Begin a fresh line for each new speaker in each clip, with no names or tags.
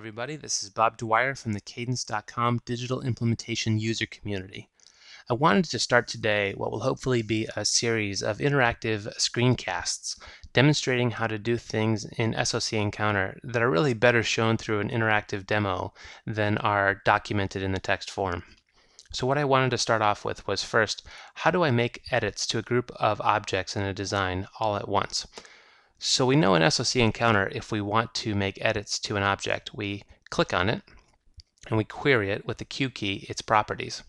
everybody. This is Bob Dwyer from the Cadence.com Digital Implementation User Community. I wanted to start today what will hopefully be a series of interactive screencasts demonstrating how to do things in SOC Encounter that are really better shown through an interactive demo than are documented in the text form. So what I wanted to start off with was first, how do I make edits to a group of objects in a design all at once? So we know in SOC Encounter, if we want to make edits to an object, we click on it and we query it with the Q key, its properties.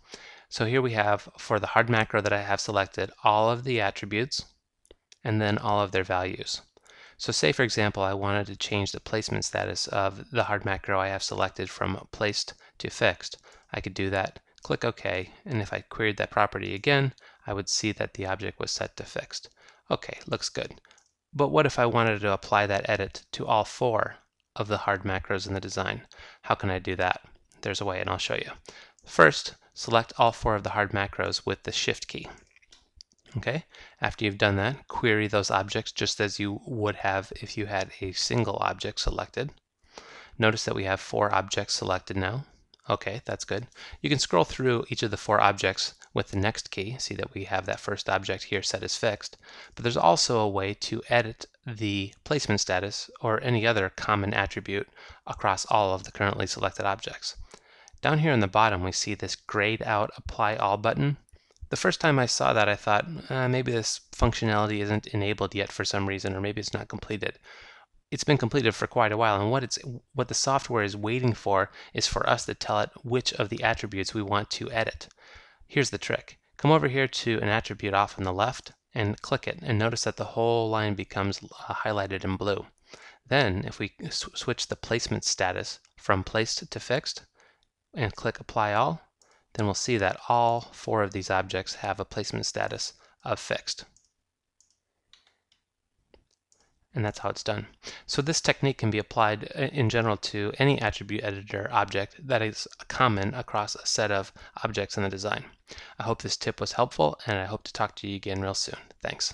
So here we have, for the hard macro that I have selected, all of the attributes and then all of their values. So say, for example, I wanted to change the placement status of the hard macro I have selected from placed to fixed. I could do that, click OK, and if I queried that property again, I would see that the object was set to fixed. Okay, looks good. But what if I wanted to apply that edit to all four of the hard macros in the design? How can I do that? There's a way and I'll show you. First, select all four of the hard macros with the Shift key. Okay, after you've done that, query those objects just as you would have if you had a single object selected. Notice that we have four objects selected now. Okay, that's good. You can scroll through each of the four objects with the next key. See that we have that first object here set as fixed. But there's also a way to edit the placement status or any other common attribute across all of the currently selected objects. Down here in the bottom we see this grayed out apply all button. The first time I saw that I thought uh, maybe this functionality isn't enabled yet for some reason or maybe it's not completed it's been completed for quite a while and what it's what the software is waiting for is for us to tell it which of the attributes we want to edit. Here's the trick. Come over here to an attribute off on the left and click it and notice that the whole line becomes uh, highlighted in blue. Then if we sw switch the placement status from placed to fixed and click apply all, then we'll see that all four of these objects have a placement status of fixed and that's how it's done. So this technique can be applied uh, in general to any attribute editor object that is common across a set of objects in the design. I hope this tip was helpful and I hope to talk to you again real soon. Thanks.